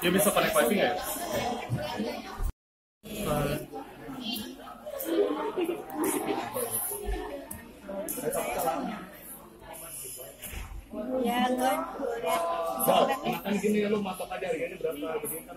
Dia bisa connect wifi nggak ya? Ya, gue Bal, enakan gini lu matok aja harganya berapa begini kan?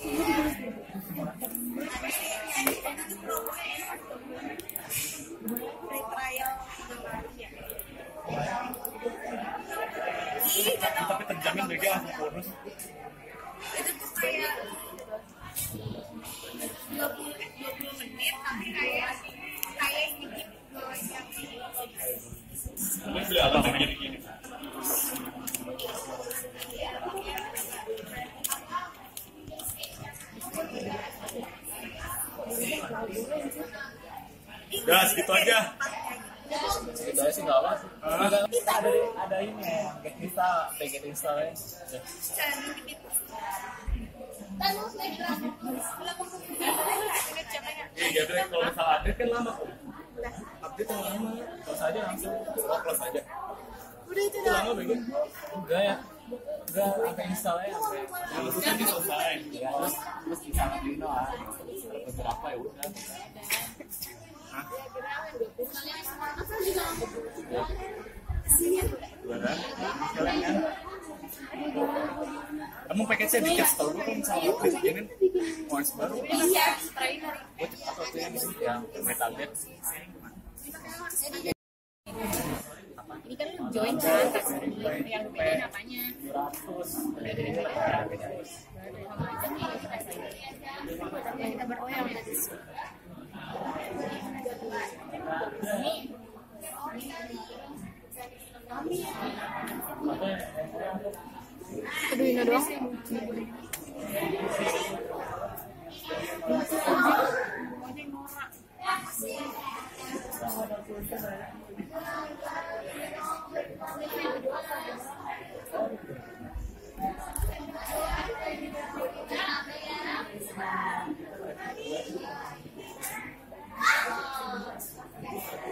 Tapi terjamin mereka langsung bonus. Itu tuh kayak 20 20 menit tapi kayak kayak sedikit. Gue beli jadi Udah segitu aja. Gitu aja sih nggak apa. Kita ada ada ini ya, get bisa pengen install ya. Cara dikit. Lalu Ingat caranya. Iya, Dre, kalau misalnya update kan lama kok. Update yang lama, close aja langsung, close aja. Udah itu Itu dah. lama bego. Enggak ya. Enggak sampai install ya sampai Yang ini selesai. ya terus terus lagi doang. Beberapa ya udah. Sekalian kan? Kamu paketnya dikit gue kalau misalnya update gini points baru. Iya, trainer. Gue cepat waktu yang ini yang metadata. Ini kan join kan, yang. 200 Yang kita beroyang tadi. Aduh, ini doang.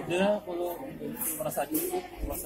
udah kalau merasa cukup buat